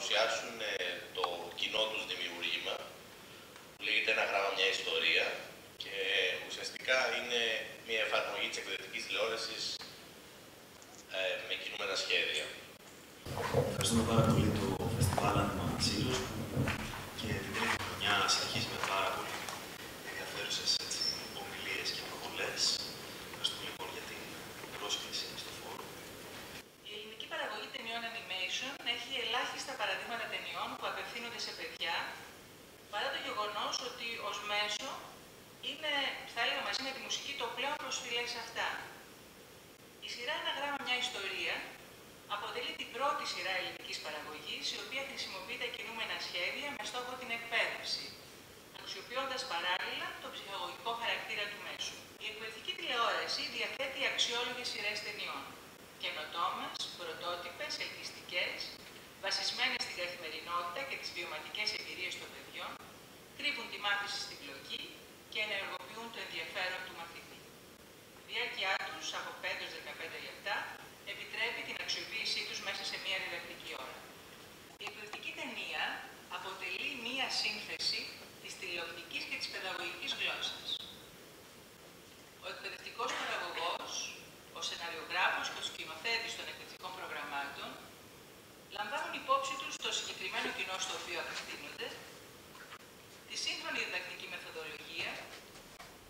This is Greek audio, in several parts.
παρουσιάσουν ε, το κοινό τους δημιουργήμα, που λέγεται «Ένα γράμμα, μια ιστορία» και ουσιαστικά είναι μια εφαρμογή της εκπαιδευτικής τηλεόρασης ε, με κινούμενα σχέδια. Ευχαριστούμε πάρα πολύ το Φεστιβάλ Άνεμα Ξύλος και την τρίτη χρονιά συνεχίζει με πάρα πολύ ενδιαφέρουσες έτσι, ομιλίες και προβολές. Ευχαριστούμε λοιπόν για την πρόσκληση στο φόρο. Η ελληνική παραγωγή ταινιών animation έχει ελάχιστα παραδείγματα ταινιών που απευθύνονται σε παιδιά, παρά το γεγονός ότι ως μέσο είναι, θα έλεγα μαζί με τη μουσική, το πλέον προσφυλέ σε αυτά. Η σειρά Ένα γράμμα μια ιστορία αποτελεί την πρώτη σειρά ελληνικής παραγωγής η οποία χρησιμοποιεί τα κινούμενα σχέδια με στόχο την εκπαίδευση, αξιοποιώντας παράλληλα το ψυχαγωγικό χαρακτήρα του μέσου. Η εκπαιδευτική τηλεόραση διαθέτει αξιόλογες σειρές ταινιών, μάθηση στην πλοκή και ενεργοποιούν το ενδιαφέρον του μαθητή. Η διάρκεια τους από 5-15 λεπτά επιτρέπει την αξιοποίησή τους μέσα σε μία διδακτική ώρα. Η εκπαιδευτική ταινία αποτελεί μία σύνθεση της τηλεοπτικής και της παιδαγωγικής γλώσσας. Ο εκπαιδευτικός παραγωγός, ο σεναριογράφος και ο σκηνοθέτης των εκπαιδευτικών προγραμμάτων λαμβάνουν υπόψη τους το συγκεκριμένο κοινό στο οποίο απευθύνονται, τη σύγχρονη διδακτική μεθοδολογία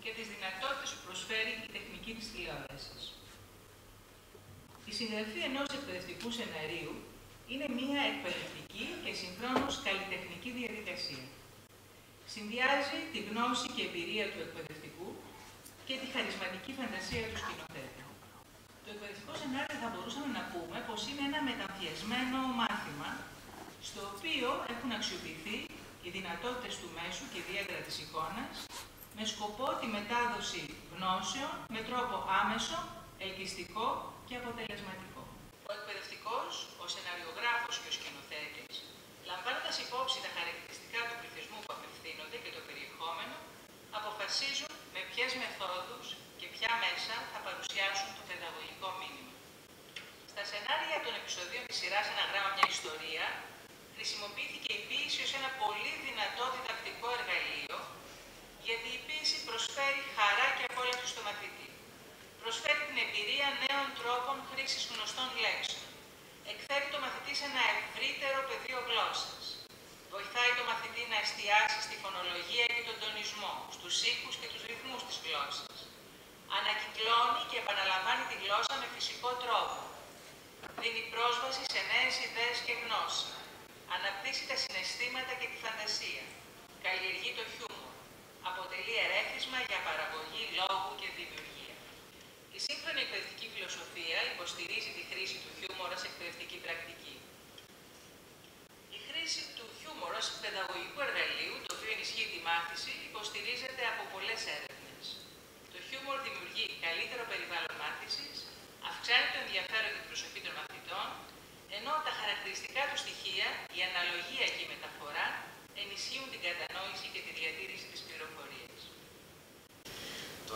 και τις δυνατότητες που προσφέρει η τεχνική της τηλεόρασης. Η συγγραφή ενός εκπαιδευτικού σεναρίου είναι μία εκπαιδευτική και συγχρόνως καλλιτεχνική διαδικασία. Συνδυάζει τη γνώση και εμπειρία του εκπαιδευτικού και τη χαρισματική φαντασία του σκηνοθέτη. Το εκπαιδευτικό σενάριο θα μπορούσαμε να πούμε πως είναι ένα μεταμφιεσμένο μάθημα στο οποίο έχουν αξιοποιηθεί οι δυνατότητες του μέσου και ιδιαίτερα της εικόνας με σκοπό τη μετάδοση γνώσεων με τρόπο άμεσο, ελκυστικό και αποτελεσματικό. Ο εκπαιδευτικός, ο σεναριογράφος και ο σκηνοθέτης, λαμβάνοντας υπόψη τα χαρακτηριστικά του πληθυσμού που απευθύνονται και το περιεχόμενο, αποφασίζουν με ποιες μεθόδους και ποια μέσα θα παρουσιάσουν το παιδαγωγικό μήνυμα. Στα σενάρια των επεισοδίων της σειράς Ένα γράμμα, μια ιστορία, χρησιμοποιήθηκε η ποίηση ω ένα πολύ δυνατό διδακτικό εργαλείο, γιατί η ποίηση προσφέρει χαρά και απόλαυση στο μαθητή προσφέρει την εμπειρία νέων τρόπων χρήσης γνωστών λέξεων. Εκφέρει το μαθητή σε ένα ευρύτερο πεδίο γλώσσας. Βοηθάει το μαθητή να εστιάσει στη φωνολογία και τον τονισμό, στους ήχους και τους ρυθμούς της γλώσσας. Ανακυκλώνει και επαναλαμβάνει τη γλώσσα με φυσικό τρόπο. Δίνει πρόσβαση σε νέες ιδέες και γνώση. Αναπτύσσει τα συναισθήματα και τη φαντασία. Καλλιεργεί το χιούμορ. Αποτελεί ερέθισμα για παραγωγή λόγου και δημιουργία. Η σύγχρονη εκπαιδευτική φιλοσοφία υποστηρίζει τη χρήση του χιούμορ ως εκπαιδευτική πρακτική. Η χρήση του χιούμορ ως παιδαγωγικού εργαλείου, το οποίο ενισχύει τη μάθηση, υποστηρίζεται από πολλές έρευνες. Το χιούμορ δημιουργεί καλύτερο περιβάλλον μάθησης, αυξάνει το ενδιαφέρον και την προσοχή των μαθητών, ενώ τα χαρακτηριστικά του στοιχεία, η αναλογία και η μεταφορά, ενισχύουν την κατανόηση και τη διατήρηση της πληροφορίας. Το